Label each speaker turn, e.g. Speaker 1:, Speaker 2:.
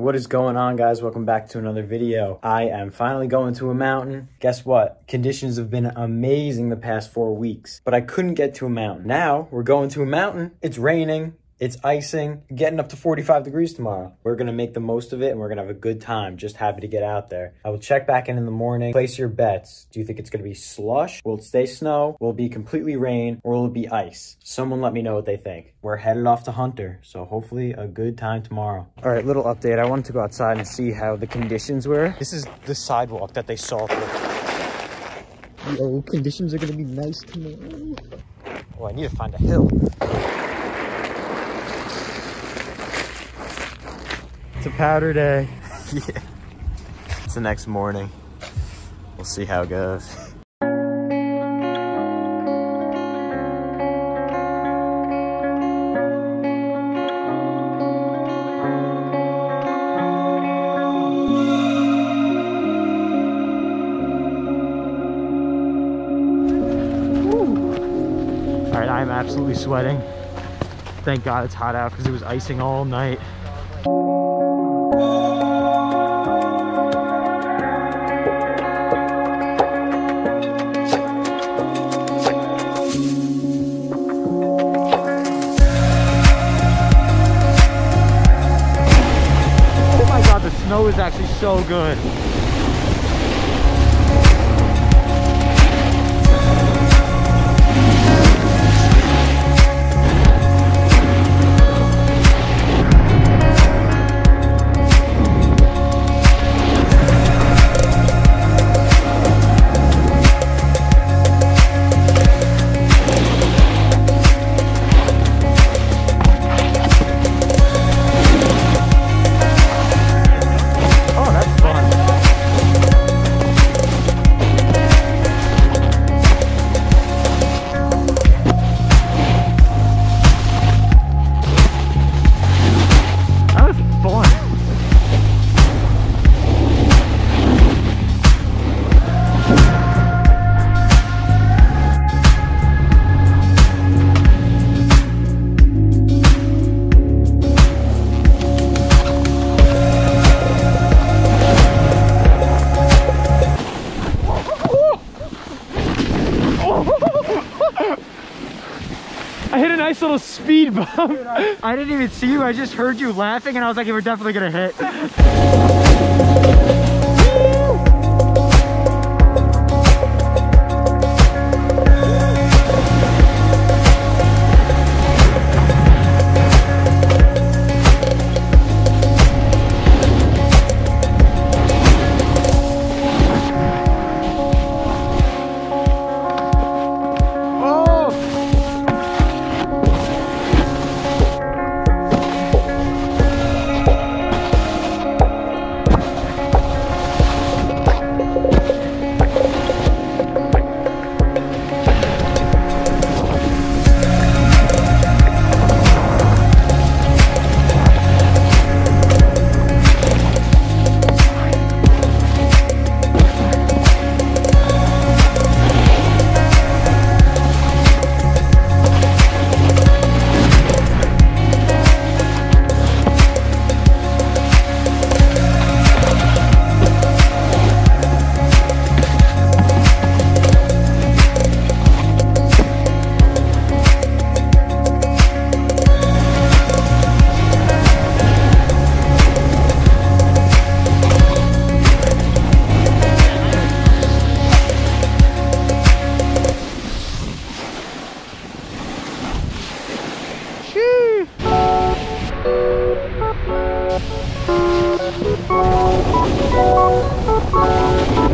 Speaker 1: What is going on guys? Welcome back to another video. I am finally going to a mountain. Guess what? Conditions have been amazing the past four weeks, but I couldn't get to a mountain. Now we're going to a mountain. It's raining. It's icing, getting up to 45 degrees tomorrow. We're gonna make the most of it and we're gonna have a good time. Just happy to get out there. I will check back in in the morning. Place your bets. Do you think it's gonna be slush? Will it stay snow? Will it be completely rain? Or will it be ice? Someone let me know what they think. We're headed off to Hunter, so hopefully a good time tomorrow. All right, little update. I wanted to go outside and see how the conditions were. This is the sidewalk that they saw through. Yo, conditions are gonna be nice tomorrow. Oh, I need to find a hill. It's a powder day. yeah. It's the next morning. We'll see how it goes. All right, I'm absolutely sweating. Thank God it's hot out because it was icing all night. Snow is actually so good. Nice little speed bump. Dude, I, I, didn't even see you. I just heard you laughing and I was like, you were definitely gonna hit. Thank you.